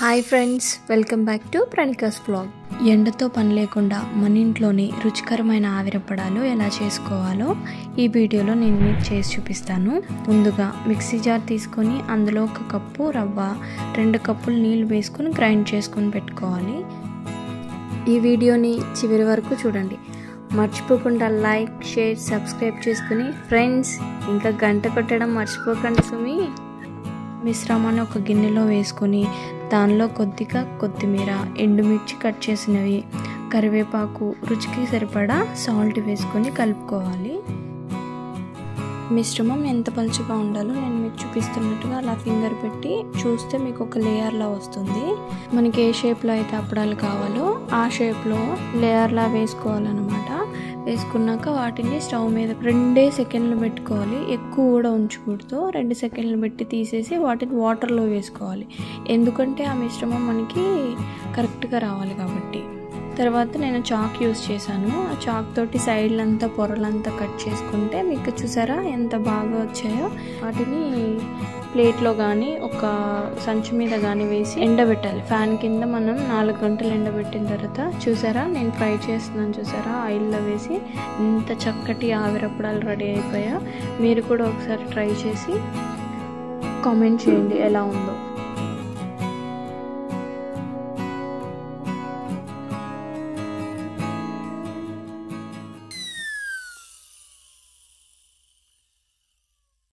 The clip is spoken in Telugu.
Hi friends welcome back to Pranika's blog ఎండతో పని లేకుండా మన ఇంట్లోని రుచికరమైన ఆవిరప్పడాలు ఎలా చేసుకోవాలో ఈ వీడియోలో నేను మీకు చేసి చూపిస్తాను. ముందుగా మిక్సీ జార్ తీసుకొని అందులో ఒక కప్పు రవ్వ రెండు కప్పులు నీళ్ళు వేసుకొని గ్రైండ్ చేసుకొని పెట్టుకోవాలి. ఈ వీడియోని చివరి వరకు చూడండి. మర్చిపోకుండా లైక్ షేర్ సబ్స్క్రైబ్ చేసుకుని ఫ్రెండ్స్ ఇంకా గంట కొట్టడం మర్చిపోకండి సుమి. మిశ్రమాన్ని ఒక గిన్నెలో వేసుకొని దానిలో కొద్దిగా కొత్తిమీర ఎండుమిర్చి కట్ చేసినవి కరివేపాకు రుచికి సరిపడా సాల్ట్ వేసుకొని కలుపుకోవాలి. మిశ్రమం ఎంత పలుచగా ఉండాలో నేను మీకు చూపిస్తున్నట్టుగా అలా ఫింగర్ పెట్టి చూస్తే మీకు ఒక లేయర్లా వస్తుంది. మనకి ఏ షేప్లో అయితే అప్పడాలు కావాలో ఆ షేప్లో లేయర్లా వేసుకోవాలన్నమాట. వేసుకున్నాక వాటిని స్టవ్ మీద రెండే సెకండ్లు పెట్టుకోవాలి. ఎక్కువ కూడా ఉంచకూడదు. రెండు సెకండ్లు పెట్టి తీసేసి వాటిని వాటర్లో వేసుకోవాలి. ఎందుకంటే ఆ మిశ్రమం మనకి కరెక్ట్గా రావాలి కాబట్టి. తర్వాత నేను చాక్ యూస్ చేశాను. ఆ చాక్ తోటి సైడ్లంతా పొరలంతా కట్ చేసుకుంటే మీకు చూసారా ఎంత బాగా వచ్చాయో? వాటిని ప్లేట్లో కానీ ఒక సంచి మీద కానీ వేసి ఎండబెట్టాలి. ఫ్యాన్ కింద మనం నాలుగు గంటలు ఎండబెట్టిన తర్వాత చూసారా? నేను ఫ్రై చేస్తున్నాను చూసారా? ఆయిల్లో వేసి ఇంత చక్కటి ఆవిరప్పుడాలు రెడీ అయిపోయా మీరు కూడా ఒకసారి ట్రై చేసి కామెంట్ చేయండి ఎలా ఉందో.